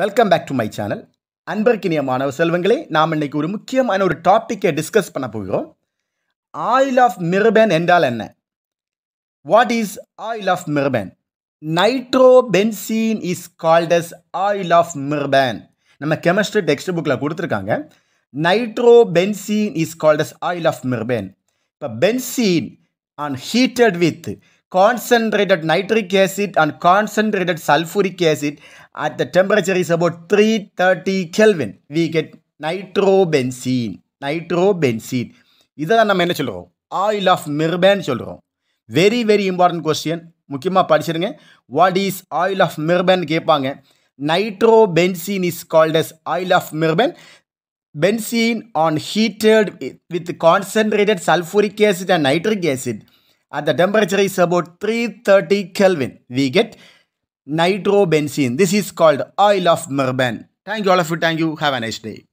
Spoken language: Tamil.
Welcome back to my channel அன்பர்க்கினிய மாணவ செல்வங்களே நாம் இன்னைக்கு ஒரு முக்கியமான ஒரு டாப்பிக்கை டிஸ்கஸ் பண்ண போகிறோம். ஆயில் ஆஃப் மிர்பேன் என்றால் என்ன? What is oil of mirbane nitro benzene is called as oil of mirbane நம்ம கெமிஸ்ட்ரி டெக்ஸ்ட் புக்கில் கொடுத்துருக்காங்க. Nitro benzene is called as oil of mirbane இப்போ benzene on heated with concentrated nitric acid and concentrated sulfuric acid at the temperature is about 330 Kelvin. We get nitrobenzene. Nitrobenzene. இதை தான் நம்ம என்ன சொல்கிறோம் ஆயில் ஆஃப் மிர்பேன் சொல்கிறோம் வெரி வெரி இம்பார்ட்டன்ட் கொஸ்டின் முக்கியமாக படிச்சிருங்க what is oil of mirbane கேட்பாங்க nitrobenzene is called as oil of mirbane benzene on heated with concentrated sulphuric acid and nitric acid at the temperature is about 330 Kelvin. We get nitrobenzene. This is called oil of Merban. Thank you all of you. Thank you. Have a nice day.